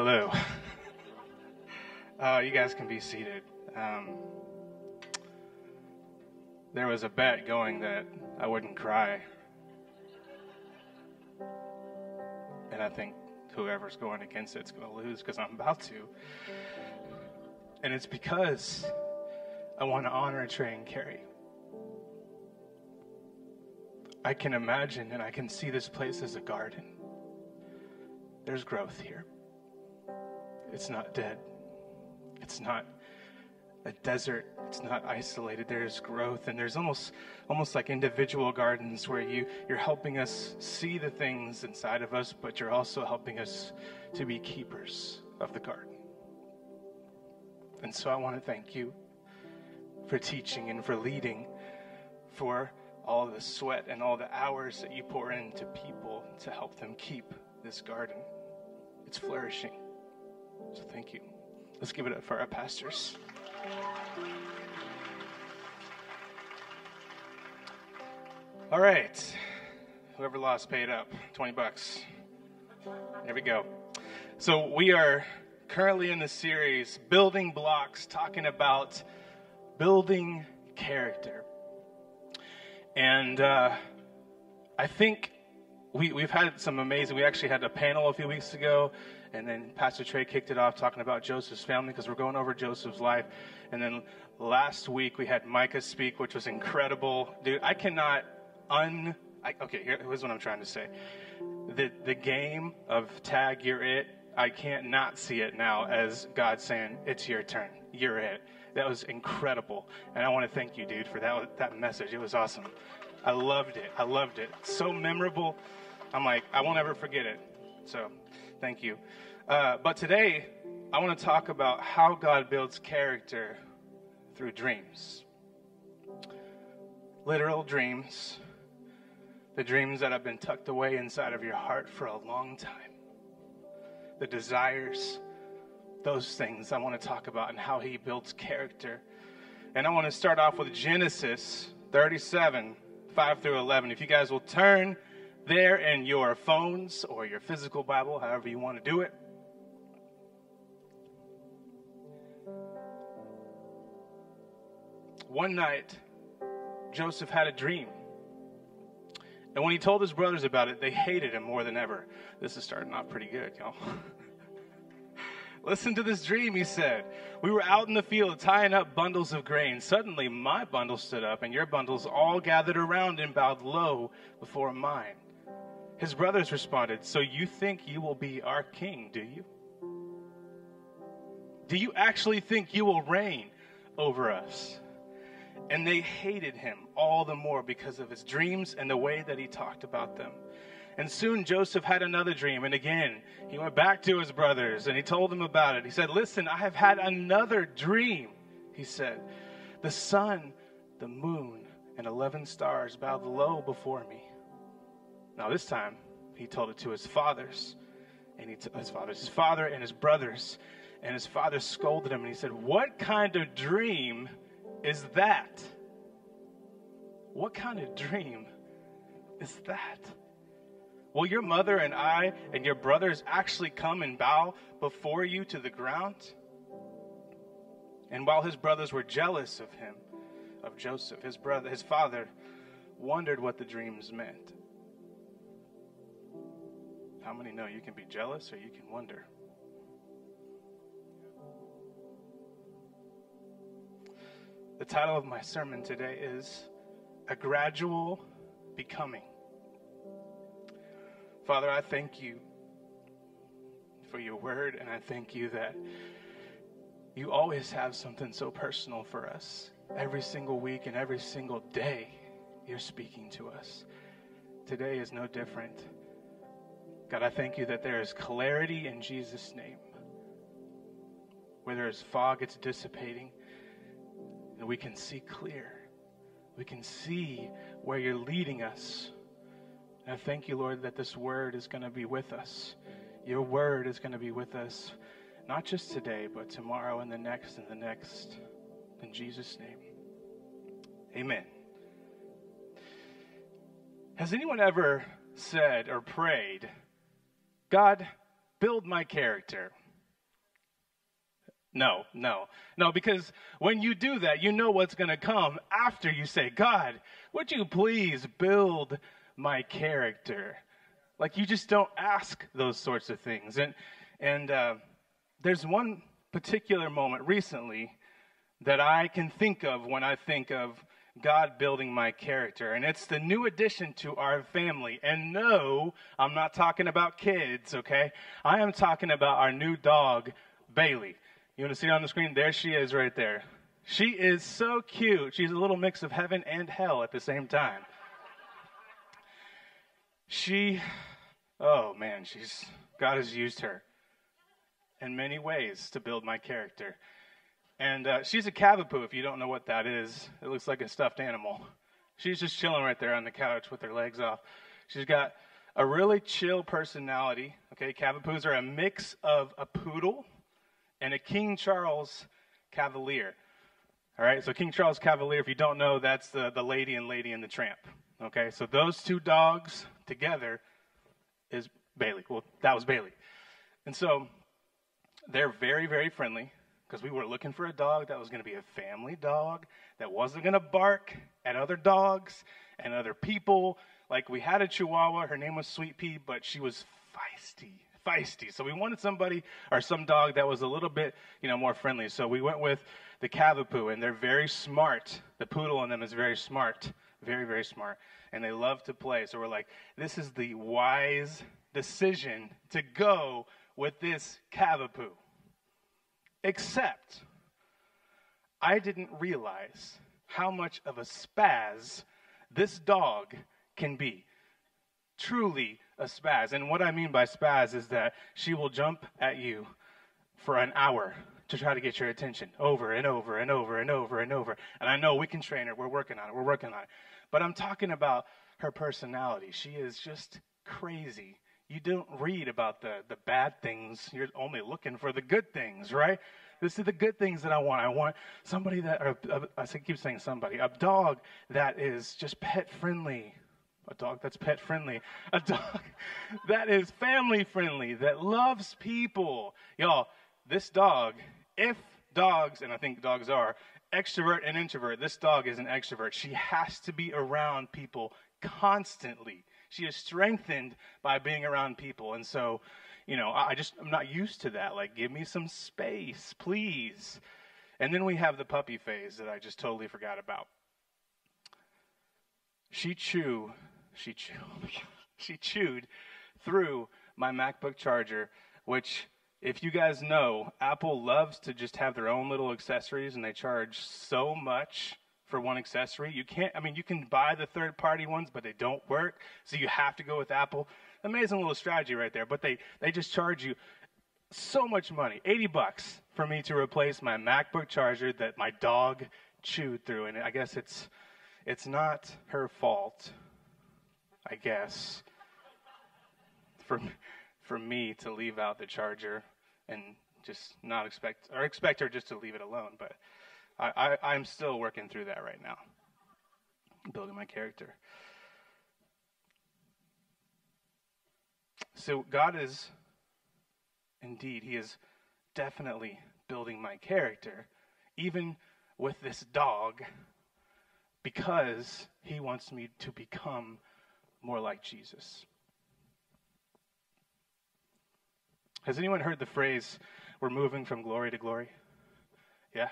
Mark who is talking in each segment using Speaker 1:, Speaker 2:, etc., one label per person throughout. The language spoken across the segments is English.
Speaker 1: Hello. Uh, you guys can be seated. Um, there was a bet going that I wouldn't cry. And I think whoever's going against it's going to lose because I'm about to. And it's because I want to honor Trey and Carrie. I can imagine and I can see this place as a garden. There's growth here. It's not dead. It's not a desert. It's not isolated. There's growth, and there's almost almost like individual gardens where you you're helping us see the things inside of us, but you're also helping us to be keepers of the garden. And so I want to thank you for teaching and for leading, for all the sweat and all the hours that you pour into people to help them keep this garden. It's flourishing. So thank you. Let's give it up for our pastors. All right. Whoever lost paid up 20 bucks. There we go. So we are currently in the series Building Blocks talking about building character. And uh, I think we, we've had some amazing, we actually had a panel a few weeks ago and then Pastor Trey kicked it off talking about Joseph's family because we're going over Joseph's life. And then last week we had Micah speak, which was incredible. Dude, I cannot un. I, okay, here's what I'm trying to say. The, the game of tag, you're it, I can't not see it now as God saying, it's your turn. You're it. That was incredible. And I want to thank you, dude, for that, that message. It was awesome. I loved it. I loved it. So memorable. I'm like, I won't ever forget it. So Thank you. Uh, but today, I want to talk about how God builds character through dreams. Literal dreams, the dreams that have been tucked away inside of your heart for a long time, the desires, those things I want to talk about and how He builds character. And I want to start off with Genesis 37 5 through 11. If you guys will turn there in your phones or your physical Bible, however you want to do it. One night, Joseph had a dream. And when he told his brothers about it, they hated him more than ever. This is starting off pretty good, y'all. Listen to this dream, he said. We were out in the field tying up bundles of grain. Suddenly, my bundle stood up, and your bundles all gathered around and bowed low before mine. His brothers responded, So you think you will be our king, do you? Do you actually think you will reign over us? And they hated him all the more because of his dreams and the way that he talked about them. And soon Joseph had another dream. And again, he went back to his brothers and he told them about it. He said, Listen, I have had another dream. He said, The sun, the moon, and 11 stars bowed low before me. Now, this time, he told it to his fathers, and he t- his fathers, his father and his brothers. And his father scolded him, and he said, What kind of dream is that? What kind of dream is that? Will your mother and I and your brothers actually come and bow before you to the ground? And while his brothers were jealous of him, of Joseph, his brother, his father wondered what the dreams meant. How many know you can be jealous or you can wonder? The title of my sermon today is A Gradual Becoming. Father, I thank you for your word, and I thank you that you always have something so personal for us. Every single week and every single day, you're speaking to us. Today is no different. God, I thank you that there is clarity in Jesus' name. Where there is fog, it's dissipating, and we can see clear. We can see where you're leading us. And I thank you, Lord, that this word is going to be with us. Your word is going to be with us, not just today, but tomorrow and the next and the next. In Jesus' name. Amen. Has anyone ever said or prayed, God, build my character. No, no, no, because when you do that, you know what's going to come after you say, God, would you please build my character? Like you just don't ask those sorts of things. And, and uh, there's one particular moment recently that I can think of when I think of God building my character. And it's the new addition to our family. And no, I'm not talking about kids, okay? I am talking about our new dog, Bailey. You want to see on the screen? There she is right there. She is so cute. She's a little mix of heaven and hell at the same time. She, oh man, she's, God has used her in many ways to build my character. And uh, she's a cavapoo, if you don't know what that is. It looks like a stuffed animal. She's just chilling right there on the couch with her legs off. She's got a really chill personality. Okay, cavapoos are a mix of a poodle and a King Charles Cavalier. All right, so King Charles Cavalier, if you don't know, that's the, the lady and lady and the tramp. Okay, so those two dogs together is Bailey. Well, that was Bailey. And so they're very, very friendly because we were looking for a dog that was going to be a family dog that wasn't going to bark at other dogs and other people. Like we had a Chihuahua, her name was Sweet Pea, but she was feisty, feisty. So we wanted somebody or some dog that was a little bit, you know, more friendly. So we went with the Cavapoo, and they're very smart. The poodle in them is very smart, very, very smart, and they love to play. So we're like, this is the wise decision to go with this Cavapoo. Except, I didn't realize how much of a spaz this dog can be. Truly a spaz. And what I mean by spaz is that she will jump at you for an hour to try to get your attention over and over and over and over and over. And I know we can train her. We're working on it. We're working on it. But I'm talking about her personality. She is just crazy you don't read about the, the bad things. You're only looking for the good things, right? This is the good things that I want. I want somebody that, or a, I keep saying somebody, a dog that is just pet friendly. A dog that's pet friendly. A dog that is family friendly, that loves people. Y'all, this dog, if dogs, and I think dogs are, extrovert and introvert, this dog is an extrovert. She has to be around people constantly. She is strengthened by being around people. And so, you know, I just, I'm not used to that. Like, give me some space, please. And then we have the puppy phase that I just totally forgot about. She chew, she chew, oh she chewed through my MacBook charger, which, if you guys know, Apple loves to just have their own little accessories and they charge so much for one accessory. You can't, I mean, you can buy the third party ones, but they don't work. So you have to go with Apple. Amazing little strategy right there. But they, they just charge you so much money 80 bucks for me to replace my MacBook charger that my dog chewed through. And I guess it's, it's not her fault, I guess, for, for me to leave out the charger and just not expect, or expect her just to leave it alone. But I, I, I'm still working through that right now, building my character. So God is, indeed, He is definitely building my character, even with this dog, because He wants me to become more like Jesus. Has anyone heard the phrase, we're moving from glory to glory? Yeah?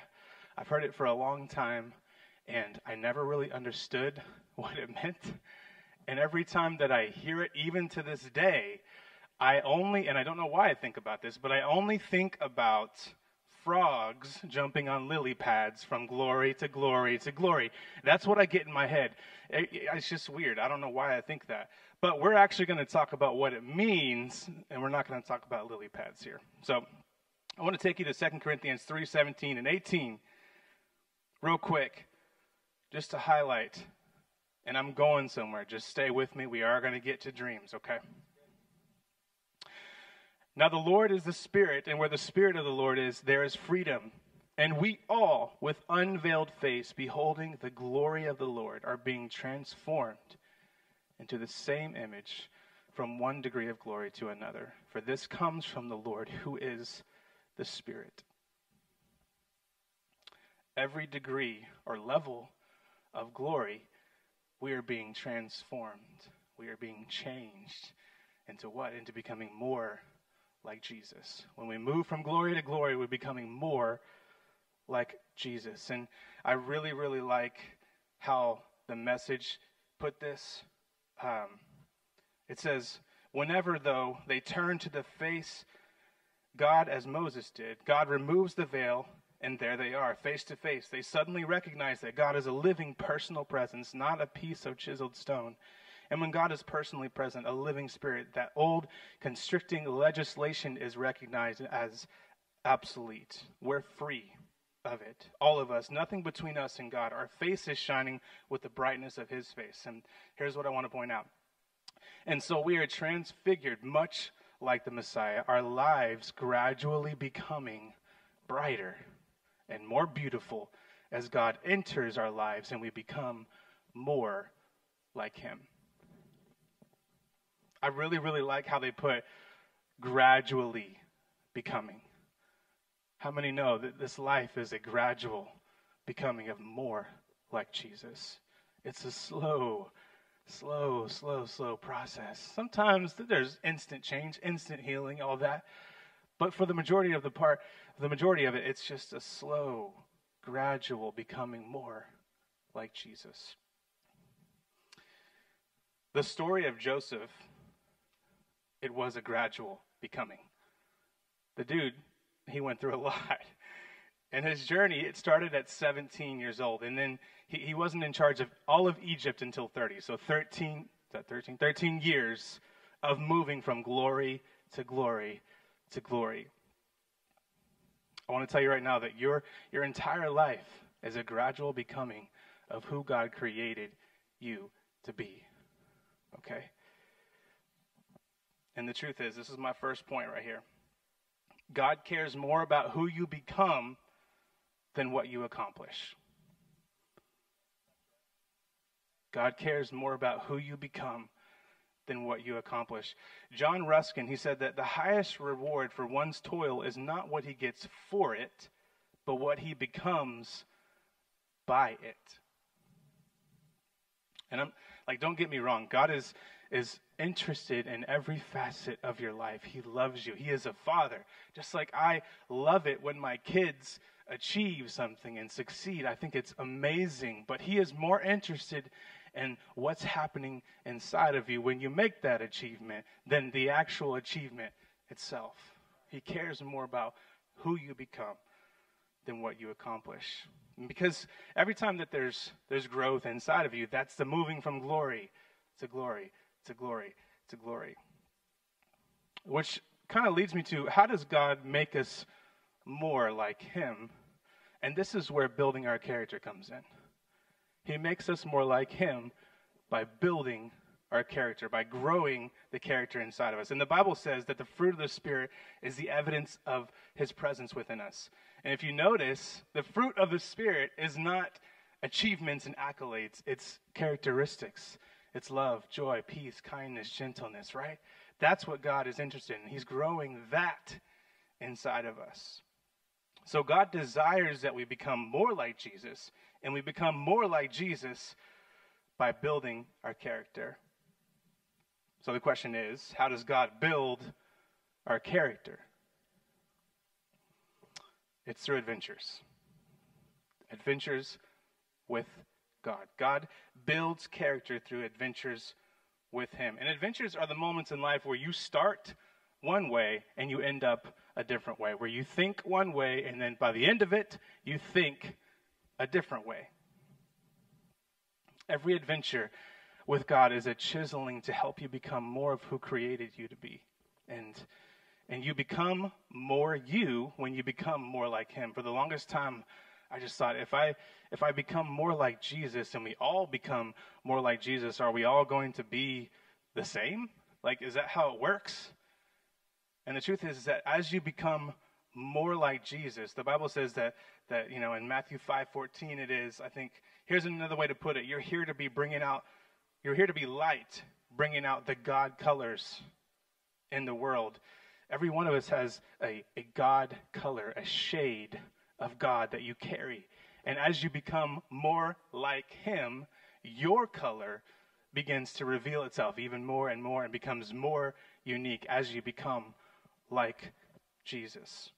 Speaker 1: I've heard it for a long time, and I never really understood what it meant. And every time that I hear it, even to this day, I only, and I don't know why I think about this, but I only think about frogs jumping on lily pads from glory to glory to glory. That's what I get in my head. it's just weird. I don't know why I think that. But we're actually going to talk about what it means, and we're not going to talk about lily pads here. So I want to take you to 2 Corinthians 3 17 and 18 real quick, just to highlight, and I'm going somewhere. Just stay with me. We are going to get to dreams, okay? Now, the Lord is the Spirit, and where the Spirit of the Lord is, there is freedom. And we all, with unveiled face, beholding the glory of the Lord, are being transformed into the same image from one degree of glory to another. For this comes from the Lord, who is the Spirit. Every degree or level of glory, we are being transformed. We are being changed into what? Into becoming more like Jesus. When we move from glory to glory, we're becoming more like Jesus. And I really, really like how the message put this. Um, it says, Whenever, though, they turn to the face God as Moses did, God removes the veil, and there they are, face to face. They suddenly recognize that God is a living personal presence, not a piece of chiseled stone. And when God is personally present, a living spirit, that old constricting legislation is recognized as obsolete. We're free of it. All of us, nothing between us and God. Our face is shining with the brightness of His face. And here's what I want to point out. And so we are transfigured, much like the Messiah, our lives gradually becoming brighter and more beautiful as God enters our lives and we become more like Him. I really, really like how they put gradually becoming. How many know that this life is a gradual becoming of more like Jesus? It's a slow, slow, slow, slow process. Sometimes there's instant change, instant healing, all that. But for the majority of the part, the majority of it, it's just a slow, gradual becoming more like Jesus. The story of Joseph it was a gradual becoming. The dude, he went through a lot. And his journey, it started at 17 years old. And then he, he wasn't in charge of all of Egypt until 30. So 13, that 13? 13 years of moving from glory to glory to glory. I want to tell you right now that your, your entire life is a gradual becoming of who God created you to be. Okay? And the truth is, this is my first point right here. God cares more about who you become than what you accomplish. God cares more about who you become than what you accomplish. John Ruskin, he said that the highest reward for one's toil is not what he gets for it, but what he becomes by it. And I'm like, don't get me wrong. God is is interested in every facet of your life. He loves you. He is a father. Just like I love it when my kids achieve something and succeed. I think it's amazing. But He is more interested in what's happening inside of you when you make that achievement than the actual achievement itself. He cares more about who you become than what you accomplish. Because every time that there's there's growth inside of you, that's the moving from glory to glory to glory to glory. Which kind of leads me to how does God make us more like Him? And this is where building our character comes in. He makes us more like Him by building our character, by growing the character inside of us. And the Bible says that the fruit of the Spirit is the evidence of His presence within us. And if you notice, the fruit of the Spirit is not achievements and accolades, it's characteristics. It's love, joy, peace, kindness, gentleness, right? That's what God is interested in. He's growing that inside of us. So God desires that we become more like Jesus, and we become more like Jesus by building our character. So the question is how does God build our character? It's through adventures. Adventures with God. God builds character through adventures with Him. And adventures are the moments in life where you start one way and you end up a different way, where you think one way and then by the end of it, you think a different way. Every adventure with God is a chiseling to help you become more of who created you to be. And and you become more you when you become more like him. For the longest time, I just thought if I if I become more like Jesus and we all become more like Jesus, are we all going to be the same? Like is that how it works? And the truth is, is that as you become more like Jesus, the Bible says that that you know in Matthew 5:14 it is, I think here's another way to put it. You're here to be bringing out you're here to be light, bringing out the God colors in the world. Every one of us has a, a God color, a shade of God that you carry And as you become more like Him, your color begins to reveal itself even more and more and becomes more unique as you become like Jesus.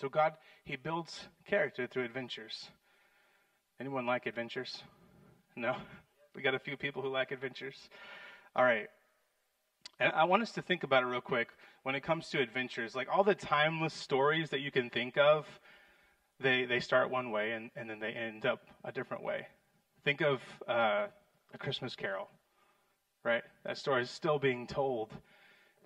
Speaker 1: So God, He builds character through adventures. Anyone like adventures? No? We got a few people who like adventures. All right. And I want us to think about it real quick when it comes to adventures. Like all the timeless stories that you can think of, they, they start one way and, and then they end up a different way. Think of uh, A Christmas Carol, right? That story is still being told.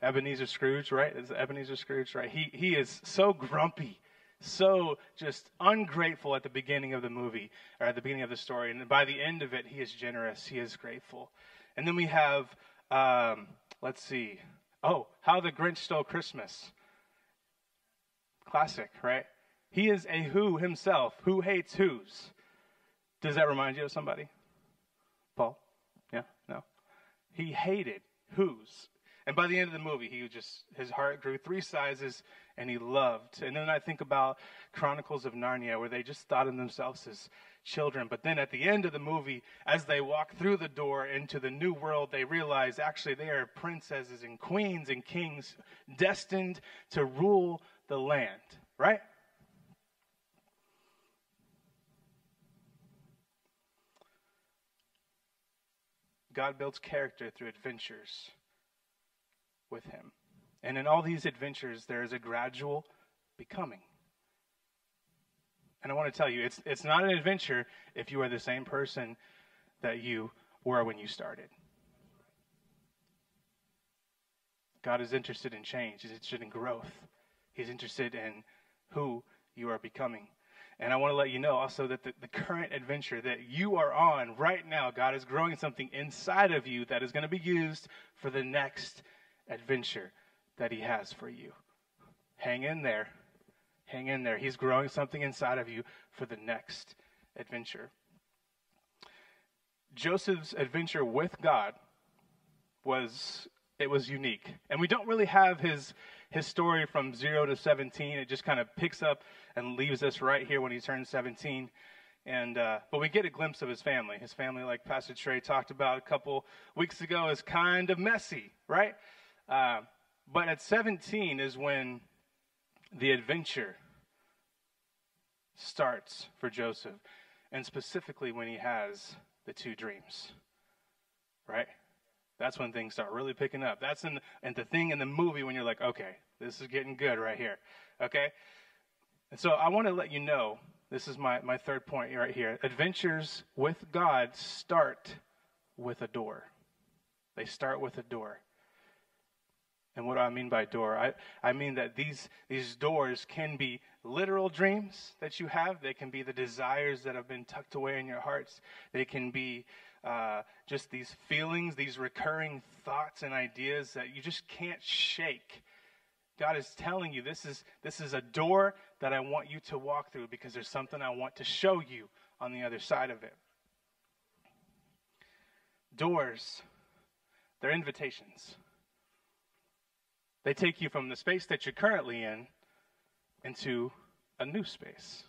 Speaker 1: Ebenezer Scrooge, right? Is Ebenezer Scrooge, right? He, he is so grumpy so just ungrateful at the beginning of the movie or at the beginning of the story and by the end of it he is generous he is grateful. And then we have um, let's see oh how the grinch stole christmas. Classic right? He is a who himself who hates who's. Does that remind you of somebody? Paul? Yeah? No? He hated who's and by the end of the movie he just his heart grew three sizes and he loved. And then I think about Chronicles of Narnia, where they just thought of themselves as children. But then at the end of the movie, as they walk through the door into the new world, they realize actually they are princesses and queens and kings destined to rule the land, right? God builds character through adventures with him. And in all these adventures, there is a gradual becoming. And I want to tell you, it's, it's not an adventure if you are the same person that you were when you started. God is interested in change, He's interested in growth, He's interested in who you are becoming. And I want to let you know also that the, the, current adventure that you are on right now, God is growing something inside of you that is going to be used for the next adventure that He has for you. Hang in there. Hang in there. He's growing something inside of you for the next adventure. Joseph's adventure with God was it was unique. And we don't really have his his story from 0 to 17. It just kind of picks up and leaves us right here when he turns 17. And uh, but we get a glimpse of his family. His family, like Pastor Trey talked about a couple weeks ago, is kind of messy, right? Uh, but at 17 is when the adventure starts for Joseph, and specifically when he has the two dreams. Right? That's when things start really picking up. That's in and the thing in the movie when you're like, okay, this is getting good right here. Okay? And so I want to let you know, this is my, my third point right here. Adventures with God start with a door. They start with a door. And what do I mean by door? I, I mean that these, these doors can be literal dreams that you have. They can be the desires that have been tucked away in your hearts. They can be uh, just these feelings, these recurring thoughts and ideas that you just can't shake. God is telling you this is, this is a door that I want you to walk through because there's something I want to show you on the other side of it. Doors, they're invitations. They take you from the space that you're currently in into a new space.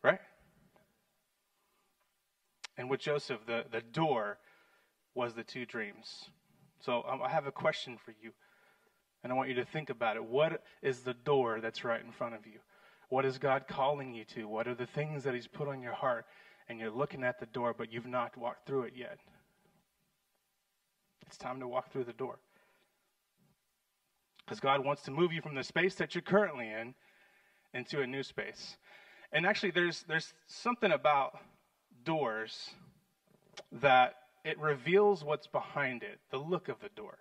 Speaker 1: Right? And with Joseph, the, the door was the two dreams. So um, I have a question for you, and I want you to think about it. What is the door that's right in front of you? What is God calling you to? What are the things that He's put on your heart? And you're looking at the door, but you've not walked through it yet. It's time to walk through the door. Because God wants to move you from the space that you're currently in into a new space. And actually, there's, there's something about doors that it reveals what's behind it, the look of the door,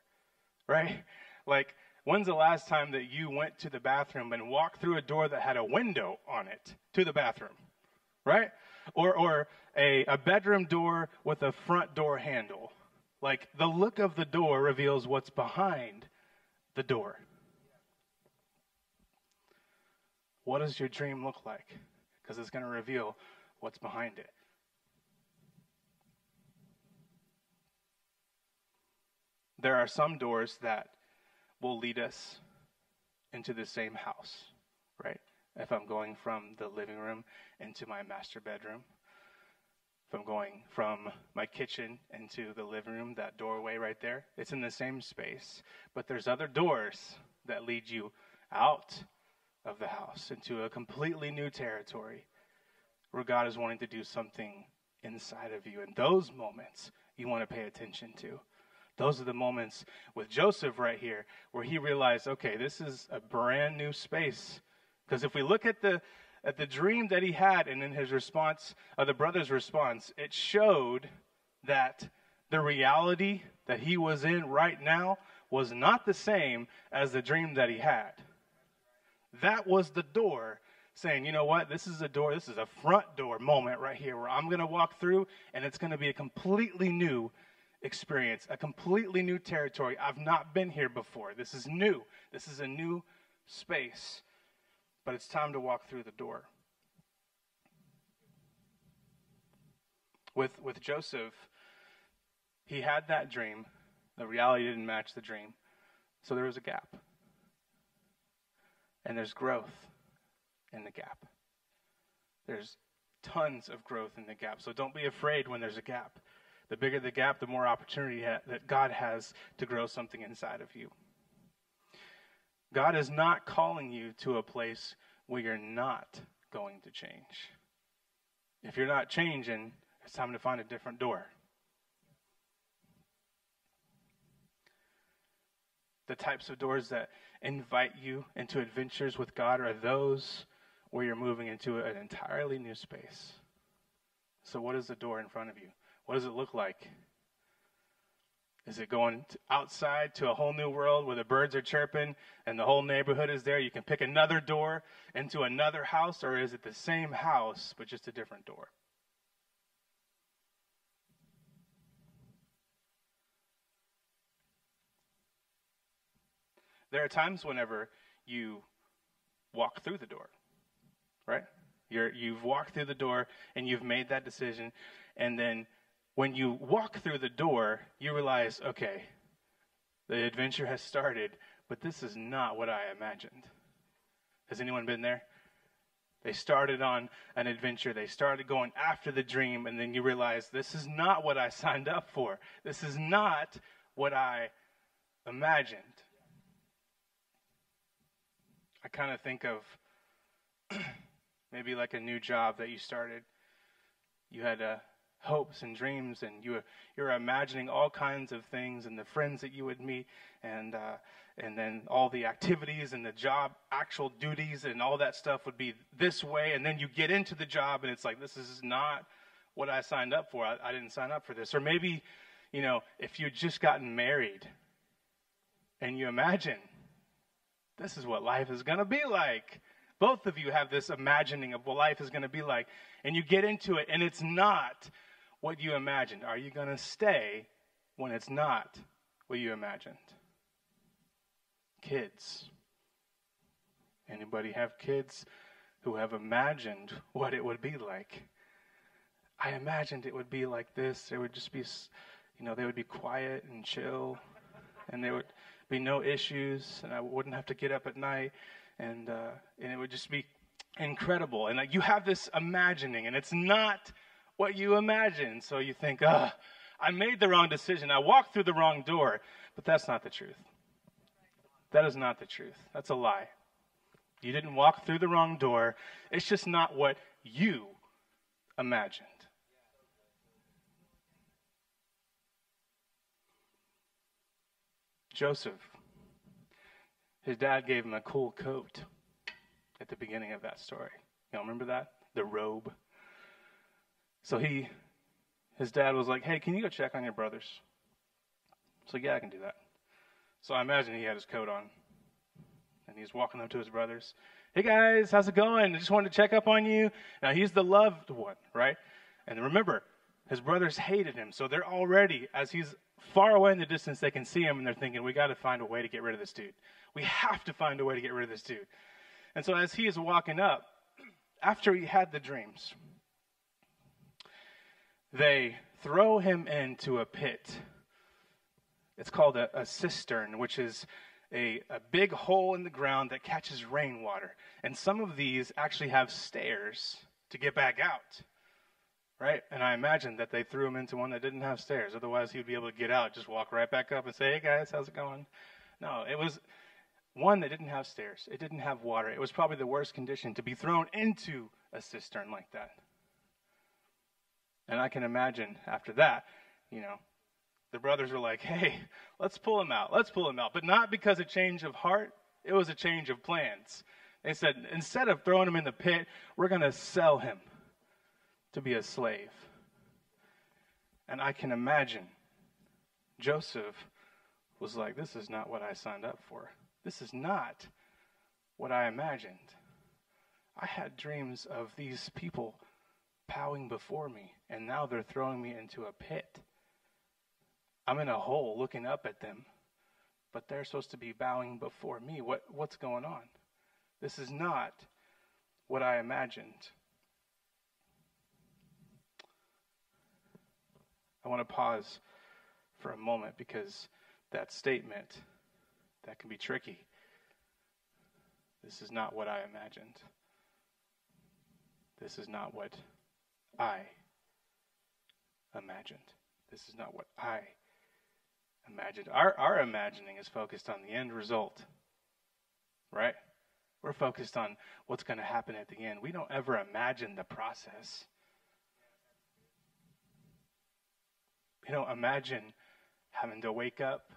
Speaker 1: right? Like, when's the last time that you went to the bathroom and walked through a door that had a window on it to the bathroom, right? Or, or a, a bedroom door with a front door handle. Like, the look of the door reveals what's behind the door. What does your dream look like? Because it's going to reveal what's behind it. There are some doors that will lead us into the same house, right? if I'm going from the living room into my master bedroom. I'm going from my kitchen into the living room, that doorway right there, it's in the same space. But there's other doors that lead you out of the house into a completely new territory where God is wanting to do something inside of you. And those moments you want to pay attention to. Those are the moments with Joseph right here where he realized, okay, this is a brand new space. Because if we look at the at the dream that he had and in his response, uh, the brother's response, it showed that the reality that he was in right now was not the same as the dream that he had. That was the door saying, you know what, this is a door, this is a front door moment right here where I'm going to walk through and it's going to be a completely new experience, a completely new territory. I've not been here before. This is new. This is a new space. But it's time to walk through the door. With, with Joseph, he had that dream. The reality didn't match the dream. So there was a gap. And there's growth in the gap. There's tons of growth in the gap. So don't be afraid when there's a gap. The bigger the gap, the more opportunity ha- that God has to grow something inside of you. God is not calling you to a place where you're not going to change. If you're not changing, it's time to find a different door. The types of doors that invite you into adventures with God are those where you're moving into an entirely new space. So, what is the door in front of you? What does it look like? Is it going outside to a whole new world where the birds are chirping and the whole neighborhood is there? You can pick another door into another house, or is it the same house but just a different door? There are times whenever you walk through the door, right? You're, you've walked through the door and you've made that decision, and then when you walk through the door, you realize, okay, the adventure has started, but this is not what I imagined. Has anyone been there? They started on an adventure. They started going after the dream, and then you realize this is not what I signed up for. This is not what I imagined. I kind of think of maybe like a new job that you started. You had a hopes and dreams, and you you're imagining all kinds of things and the friends that you would meet, and uh, and then all the activities and the job actual duties and all that stuff would be this way, and then you get into the job and it's like this is not what I signed up for. I, I didn't sign up for this. Or maybe, you know, if you'd just gotten married, and you imagine this is what life is going to be like. Both of you have this imagining of what life is going to be like, and you get into it, and it's not what you imagined? Are you going to stay when it's not what you imagined? Kids. Anybody have kids who have imagined what it would be like? I imagined it would be like this. It would just be, you know, they would be quiet and chill, and there would be no issues, and I wouldn't have to get up at night, and uh, and it would just be incredible. And like, you have this imagining, and it's not what you imagine. So you think, ah, I made the wrong decision. I walked through the wrong door. But that's not the truth. That is not the truth. That's a lie. You didn't walk through the wrong door. It's just not what you imagined. Joseph, his dad gave him a cool coat at the beginning of that story. Y'all remember that? The robe. So he, his dad was like, hey, can you go check on your brothers? So yeah, I can do that. So I imagine he had his coat on. And he's walking up to his brothers. Hey guys, how's it going? I just wanted to check up on you. Now he's the loved one, right? And remember, his brothers hated him. So they're already, as he's far away in the distance, they can see him and they're thinking, we got to find a way to get rid of this dude. We have to find a way to get rid of this dude. And so as he is walking up, after he had the dreams, they throw him into a pit. It's called a, a cistern, which is a, a big hole in the ground that catches rainwater. And some of these actually have stairs to get back out. Right? And I imagine that they threw him into one that didn't have stairs. Otherwise, he'd be able to get out, just walk right back up and say, hey guys, how's it going? No, it was one that didn't have stairs. It didn't have water. It was probably the worst condition to be thrown into a cistern like that. And I can imagine after that, you know, the brothers were like, hey, let's pull him out. Let's pull him out. But not because of change of heart, it was a change of plans. They said, instead of throwing him in the pit, we're going to sell him to be a slave. And I can imagine Joseph was like, this is not what I signed up for. This is not what I imagined. I had dreams of these people bowing before me, and now they're throwing me into a pit. I'm in a hole looking up at them, but they're supposed to be bowing before me. What, what's going on? This is not what I imagined. I want to pause for a moment because that statement that can be tricky. This is not what I imagined. This is not what I imagined. This is not what I imagined. Our, our imagining is focused on the end result, right? We're focused on what's going to happen at the end. We don't ever imagine the process. We don't imagine having to wake up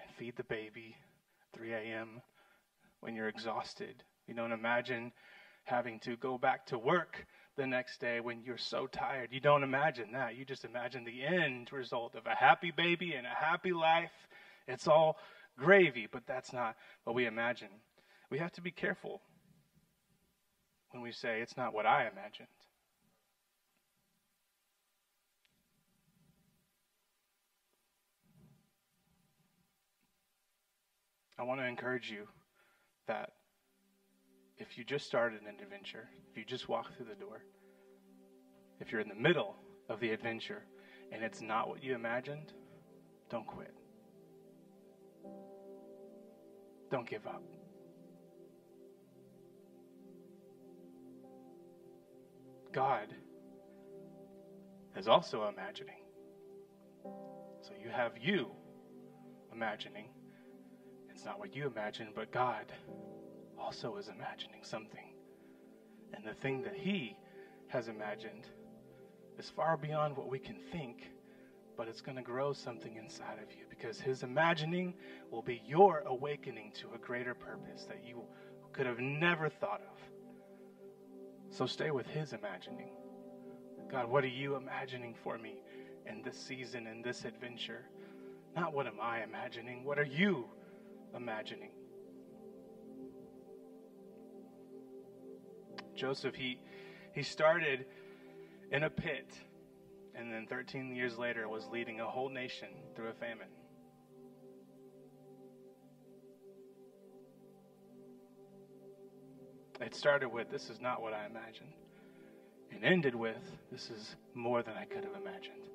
Speaker 1: and feed the baby 3 a.m. when you're exhausted. We don't imagine having to go back to work the next day when you're so tired. You don't imagine that. You just imagine the end result of a happy baby and a happy life. It's all gravy, but that's not what we imagine. We have to be careful when we say it's not what I imagined. I want to encourage you that if you just started an adventure, if you just walk through the door, if you're in the middle of the adventure and it's not what you imagined, don't quit. Don't give up. God is also imagining. So you have you imagining. It's not what you imagine, but God also is imagining something. And the thing that He has imagined is far beyond what we can think, but it's going to grow something inside of you because His imagining will be your awakening to a greater purpose that you could have never thought of. So stay with His imagining. God, what are you imagining for me in this season, in this adventure? Not what am I imagining? What are you imagining? Joseph, he, he started in a pit, and then 13 years later was leading a whole nation through a famine. It started with, This is not what I imagined, and ended with, This is more than I could have imagined.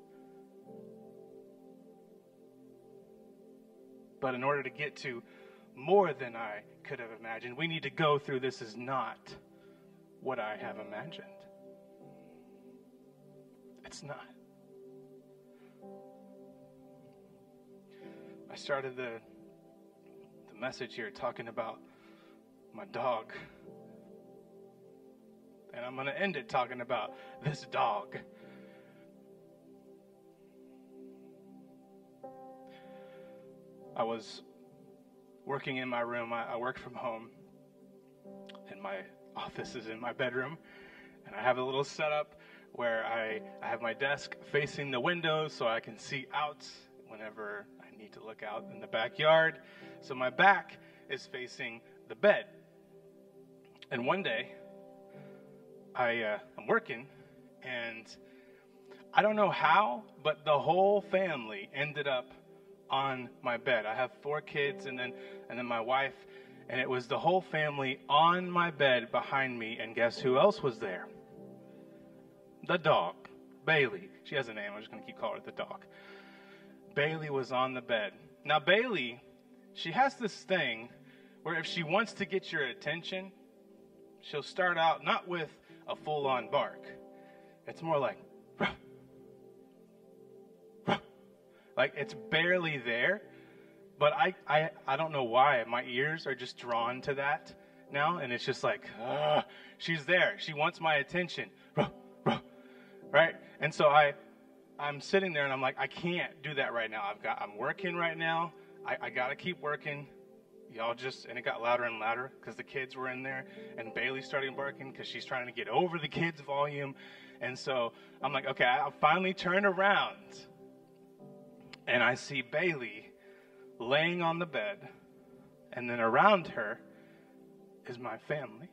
Speaker 1: But in order to get to more than I could have imagined, we need to go through this is not what I have imagined. It's not. I started the the message here talking about my dog. And I'm going to end it talking about this dog. I was working in my room. I, I work from home, and my office is in my bedroom. And I have a little setup where I, I have my desk facing the window so I can see out whenever I need to look out in the backyard. So my back is facing the bed. And one day, I, uh, I'm working, and I don't know how, but the whole family ended up on my bed. I have four kids, and then and then my wife and it was the whole family on my bed behind me, and guess who else was there? The dog, Bailey. She has a name, I'm just going to keep calling her the dog. Bailey was on the bed. Now, Bailey, she has this thing where if she wants to get your attention, she'll start out not with a full on bark. It's more like, like it's barely there. But I, I, I don't know why. My ears are just drawn to that now. And it's just like, uh, she's there. She wants my attention. Right? And so I, I'm sitting there and I'm like, I can't do that right now. I've got, I'm working right now. I, I got to keep working. Y'all just, and it got louder and louder because the kids were in there and Bailey started barking because she's trying to get over the kids' volume. And so I'm like, okay, I finally turn around and I see Bailey laying on the bed. And then around her is my family.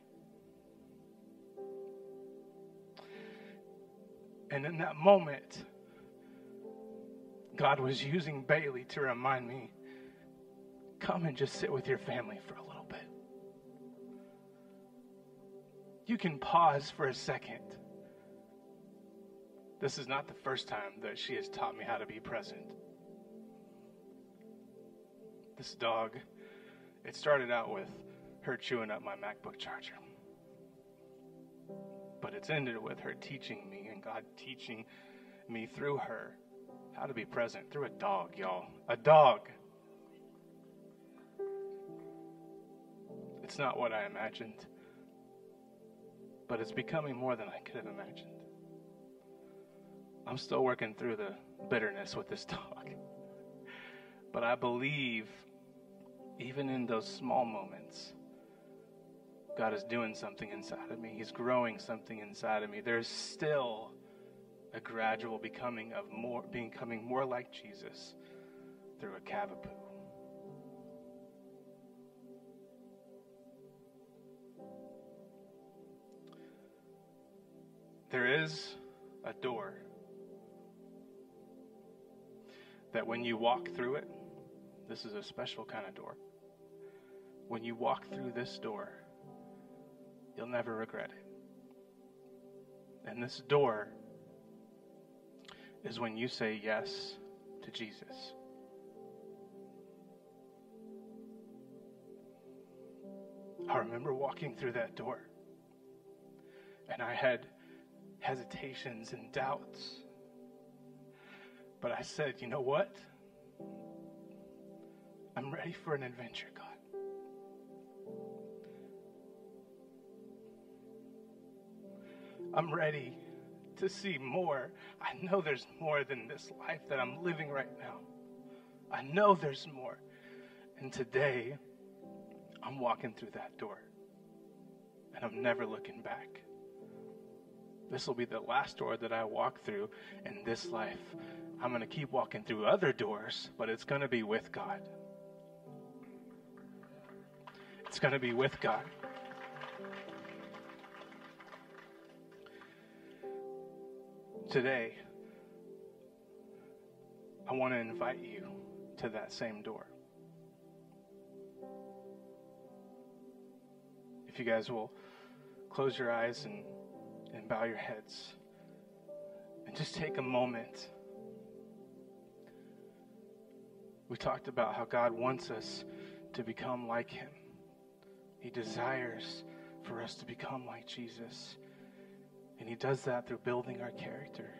Speaker 1: And in that moment, God was using Bailey to remind me come and just sit with your family for a little bit. You can pause for a second. This is not the first time that she has taught me how to be present. This dog, it started out with her chewing up my MacBook charger. But it's ended with her teaching me and God teaching me through her how to be present through a dog, y'all. A dog. It's not what I imagined, but it's becoming more than I could have imagined. I'm still working through the bitterness with this dog. But I believe, even in those small moments, God is doing something inside of me. He's growing something inside of me. There's still a gradual becoming of more becoming more like Jesus through a cavapoo. There is a door that when you walk through it, this is a special kind of door. When you walk through this door, you'll never regret it. And this door is when you say yes to Jesus. I remember walking through that door, and I had hesitations and doubts. But I said, you know what? I'm ready for an adventure, God. I'm ready to see more. I know there's more than this life that I'm living right now. I know there's more. And today, I'm walking through that door. And I'm never looking back. This will be the last door that I walk through in this life. I'm going to keep walking through other doors, but it's going to be with God. It's going to be with God. Today, I want to invite you to that same door. If you guys will close your eyes and, and bow your heads and just take a moment. We talked about how God wants us to become like Him. He desires for us to become like Jesus. And He does that through building our character.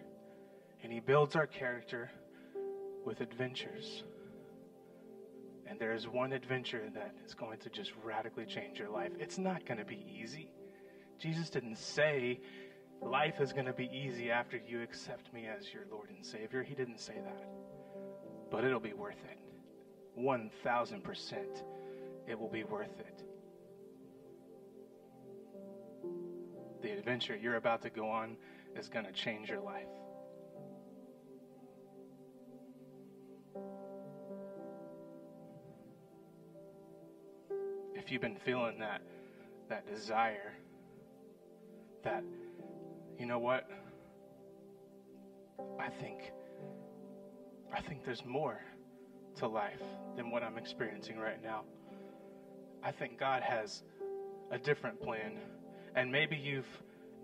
Speaker 1: And He builds our character with adventures. And there is one adventure that is going to just radically change your life. It's not going to be easy. Jesus didn't say life is going to be easy after you accept me as your Lord and Savior. He didn't say that. But it'll be worth it. 1000% it will be worth it. The adventure you're about to go on is going to change your life. If you've been feeling that that desire that you know what I think I think there's more to life than what I'm experiencing right now. I think God has a different plan and maybe you've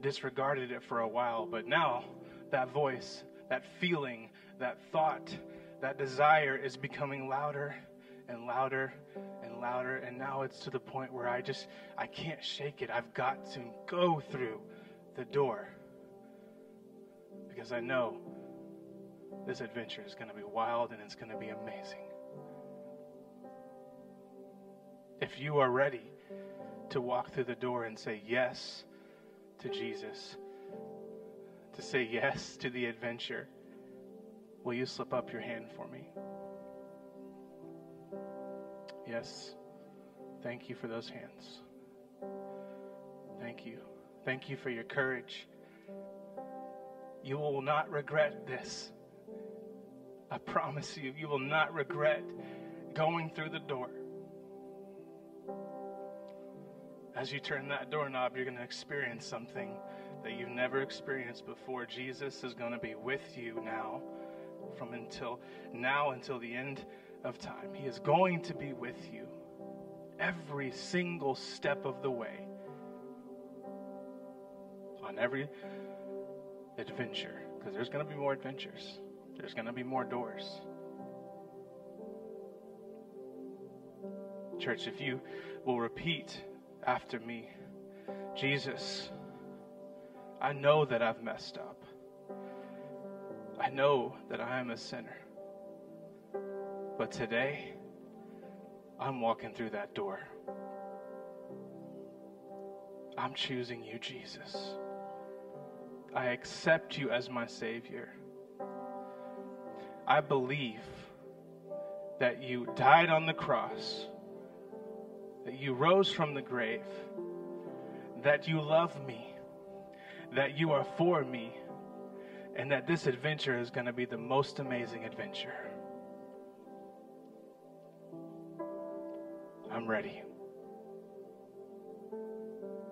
Speaker 1: disregarded it for a while, but now that voice, that feeling, that thought, that desire is becoming louder and louder and louder. And now it's to the point where I just, I can't shake it. I've got to go through the door because I know this adventure is going to be wild and it's going to be amazing. If you are ready to walk through the door and say yes to Jesus, to say yes to the adventure, will you slip up your hand for me? Yes. Thank you for those hands. Thank you. Thank you for your courage. You will not regret this. I promise you, you will not regret going through the door. As you turn that doorknob, you're going to experience something that you've never experienced before. Jesus is going to be with you now, from until now until the end of time. He is going to be with you every single step of the way on every adventure, because there's going to be more adventures, there's going to be more doors. Church, if you will repeat after me, Jesus, I know that I've messed up. I know that I am a sinner. But today, I'm walking through that door. I'm choosing you, Jesus. I accept you as my Savior. I believe that you died on the cross, that you rose from the grave, that you love me, that you are for me, and that this adventure is going to be the most amazing adventure. I'm ready.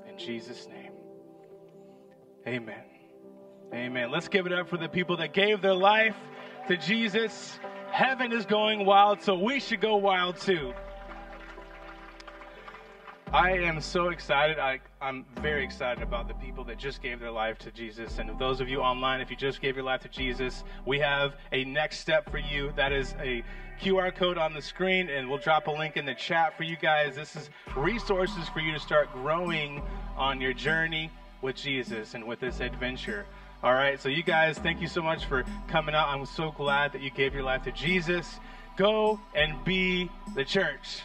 Speaker 1: In Jesus' name, amen. Amen. Let's give it up for the people that gave their life to Jesus. Heaven is going wild, so we should go wild too. I am so excited. I, am very excited about the people that just gave their life to Jesus. And those of you online, if you just gave your life to Jesus, we have a next step for you. That is a QR code on the screen, and we'll drop a link in the chat for you guys. This is resources for you to start growing on your journey with Jesus and with this adventure. All right, so you guys, thank you so much for coming out. I'm so glad that you gave your life to Jesus. Go and be the church.